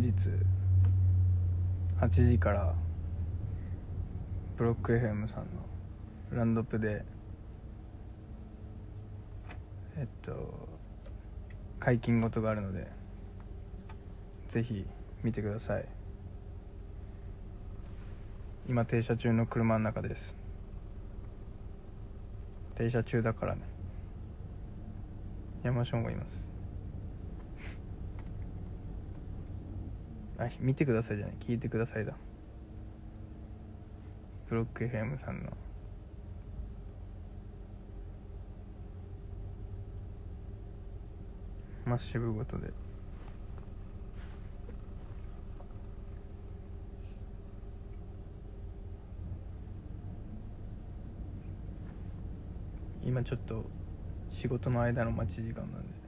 本日8時からブロック FM さんのランドプでえっと解禁事があるのでぜひ見てください。今停車中の車の中です。停車中だからね。山椒がいます。あ見てくださいじゃない。聞いてくださいだ。ブロック FM さんの。マッシブごとで。今ちょっと仕事の間の待ち時間なんで。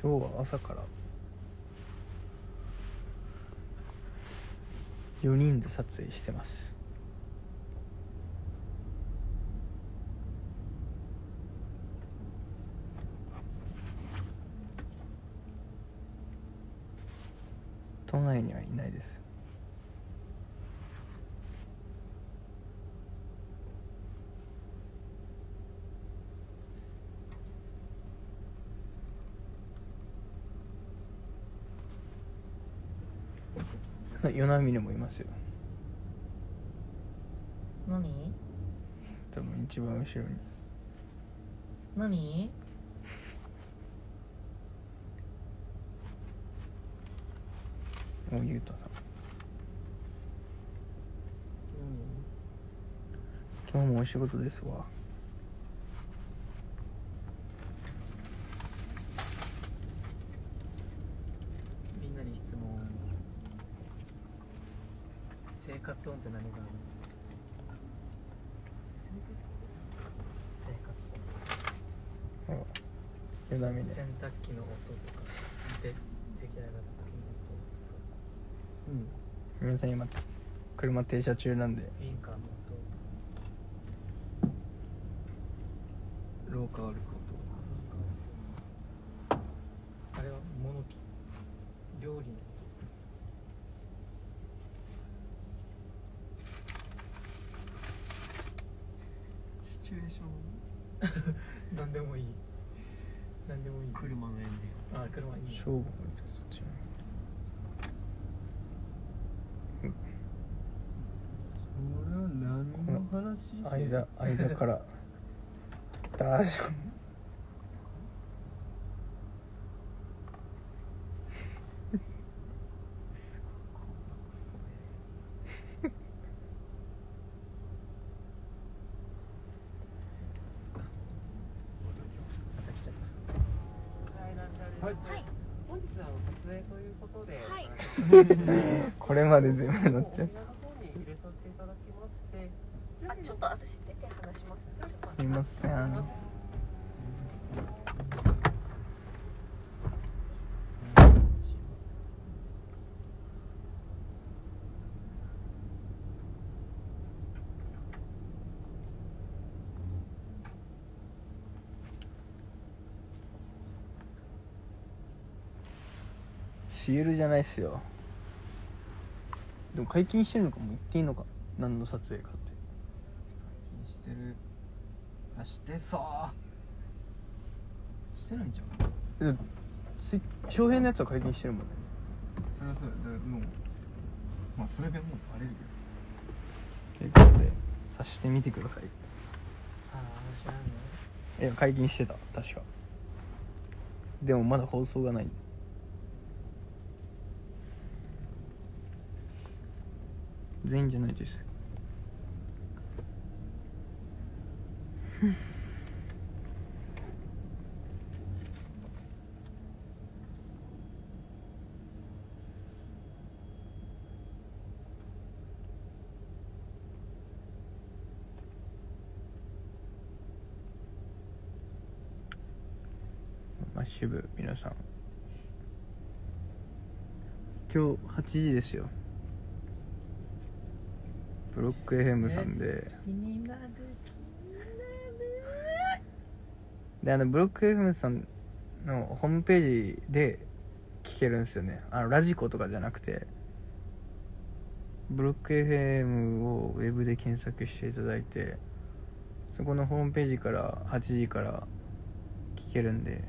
今日は朝から4人で撮影してます。都内にはいないです。与那国もいますよ。何？多分一番後ろに。何？もうゆうとさん。今日もお仕事ですわみんなに質問生活音って何がある生活音。与那国で洗濯機の音とかで出来上がった時の音皆さん今車停車中なんで。ウインカーの廊下歩く音。あれは物置？料理のシチュエーション。音 何でもいい。何でもいい。車のエンジン。あ車いい勝負もいるそっちそれは何の話？間間から。大丈夫はい。本日は撮影ということで、はい、これまで全部乗っちゃう。の方に入れさせていただきまして、あ、ちょっと私出て話します。すいませんシエルじゃないっすよ。でも解禁してるのかも。言っていいのか。何の撮影かって。してる。あしてさしてないんじゃんでツイ翔平のやつは解禁してるもんね。それはそう。だもうまあそれでもうバレるけということでさしてみてください。ああ知らんねいや解禁してた。確か。でもまだ放送がない全員じゃないです。マッシュ部皆さん。今日8時ですよ。ブロック FM さんで。であのブロック FM さんのホームページで聞けるんですよね。あのラジコとかじゃなくて。ブロック FM をウェブで検索していただいてそこのホームページから8時から聞けるんで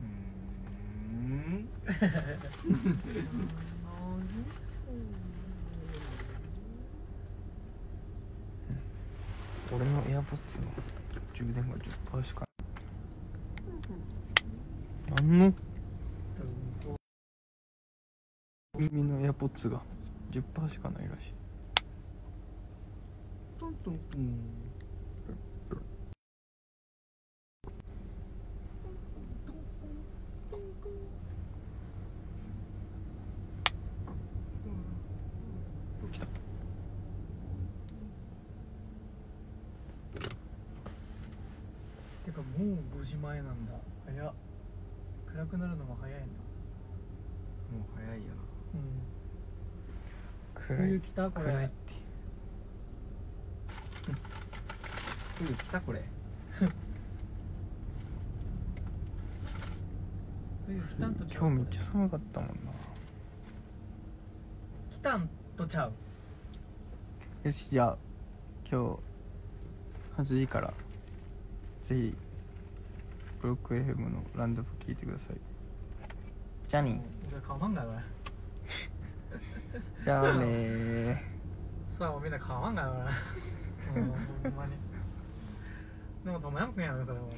うん俺のエアポッツの充電が10%しかなんの耳のエアポッツが10%しかないらしい。トントントン来たてかもう5時前なんだ。早っ。暗くなるのが早いなもう早いようん。冬来たこれ。暗いって。冬来たこれ。冬来たんとちゃう今日めっちゃ寒かったもんな。来たんとちゃう。よしじゃあ今日8時からぜひブロック FM のランドプ聞いてください。じゃあね俺買わんがよじゃあねー。さあみんな買わんがよ俺 うんほんまに。でもトムヤムクンやろそれも